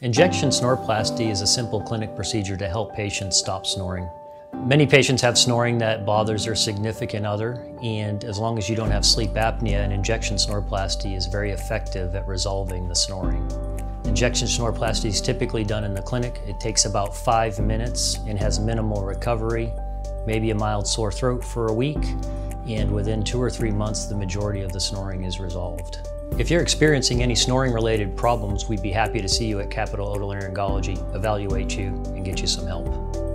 Injection snoreplasty is a simple clinic procedure to help patients stop snoring. Many patients have snoring that bothers their significant other, and as long as you don't have sleep apnea, an injection snoreplasty is very effective at resolving the snoring. Injection snoreplasty is typically done in the clinic. It takes about five minutes and has minimal recovery, maybe a mild sore throat for a week, and within two or three months, the majority of the snoring is resolved. If you're experiencing any snoring related problems, we'd be happy to see you at Capital Otolaryngology, evaluate you, and get you some help.